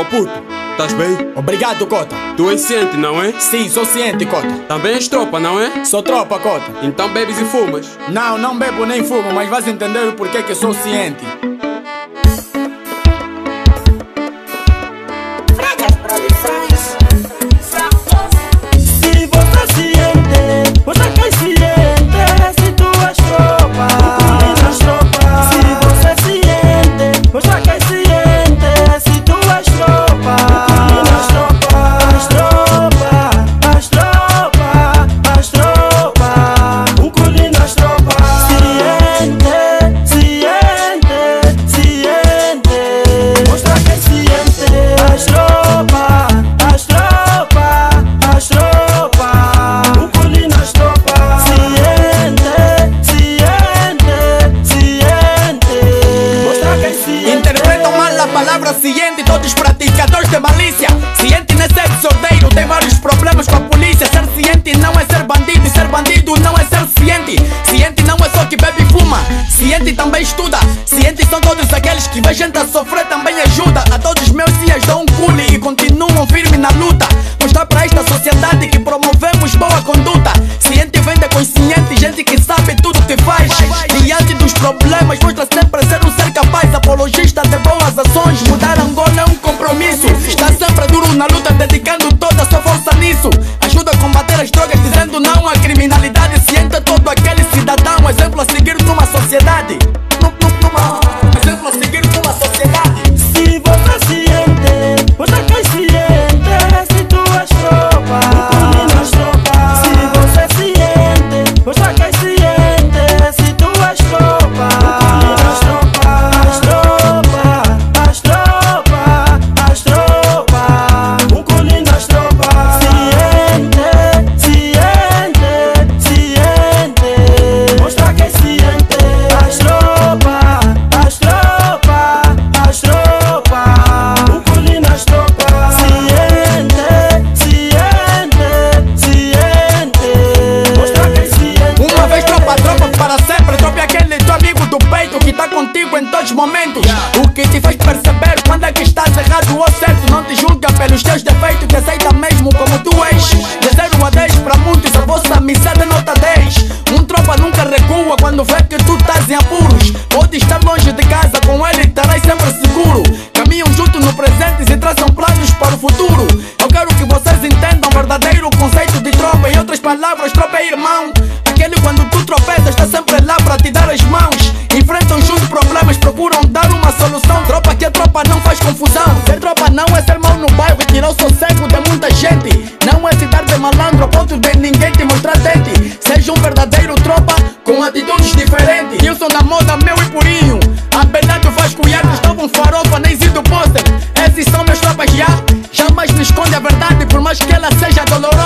Ô puto, estás bem? Obrigado, Cota. Tu és ciente, não é? Sim, sou ciente, Cota. Também és tropa, não é? Sou tropa, Cota. Então bebes e fumas. Não, não bebo nem fumo, mas vais entender o porquê que sou ciente. Palavra ciente, todos praticadores de malícia. Ciente não é ser desordeiro, tem vários problemas com a polícia. Ser ciente não é ser bandido, e ser bandido não é ser ciente. Ciente não é só que bebe e fuma, ciente também estuda. Ciente são todos aqueles que vê gente a sofrer, também ajuda. A todos meus dias dão um cule e continuam firme na luta. Mostrar para esta sociedade que promovemos boa conduta. Ciente vem de consciente, gente que sabe tudo que faz. Diante dos problemas, mostra sempre Look, No, no, no, aceita mesmo como tu és. De 0 a 10 para muitos, a vossa amizade é nota 10. Um tropa nunca recua quando vê que tu estás em apuros. Pode estar longe de casa, com ele estarás sempre seguro. Caminham juntos no presente e traçam planos para o futuro. Eu quero que vocês entendam o verdadeiro conceito de tropa. Em outras palavras, tropa é irmão. Aquele quando tu tropeças está sempre lá para te dar as mãos. Enfrentam juntos problemas, procuram dar uma solução. Tropa que a tropa não faz confusão. Ser tropa não é ser mal no bairro e tirar o sucesso verdadeiro tropa com atitudes diferentes. Nilson da moda, meu e purinho. Abelardo Vasco estou com Farofa, nem Zido Poster. Esses são meus tropas já. Jamais me esconde a verdade, por mais que ela seja dolorosa.